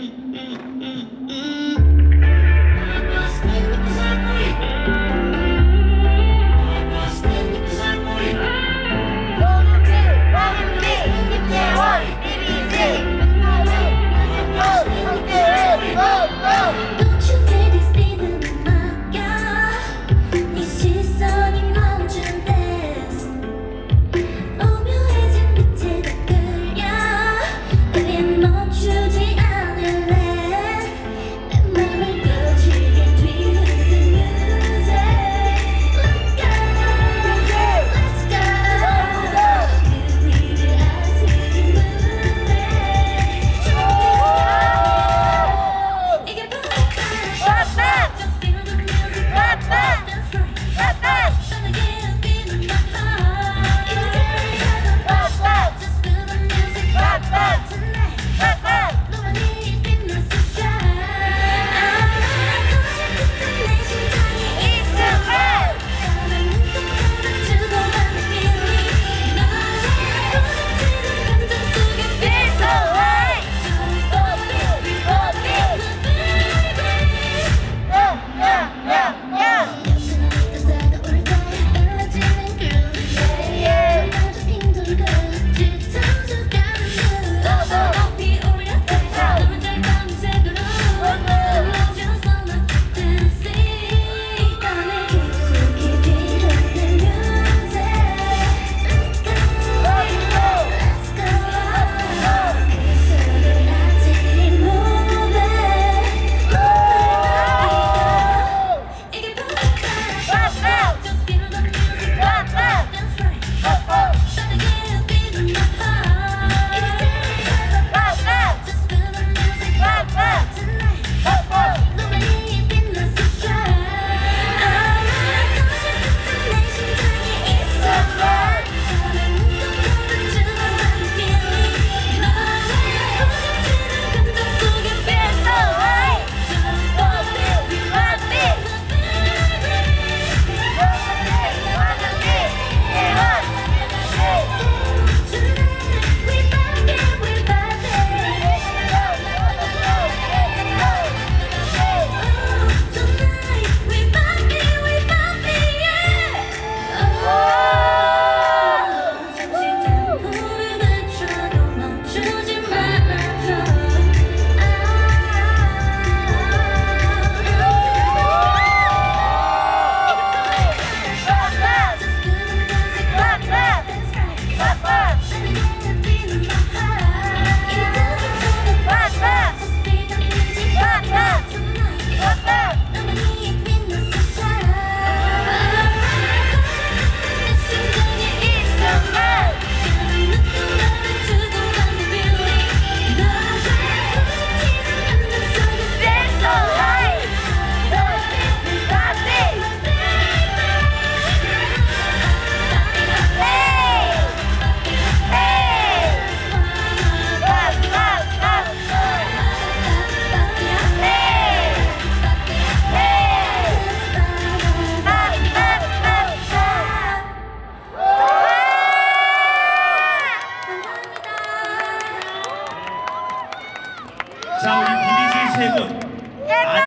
Mm, mm, mm, mm, mm. 下午的 DJ 赛都。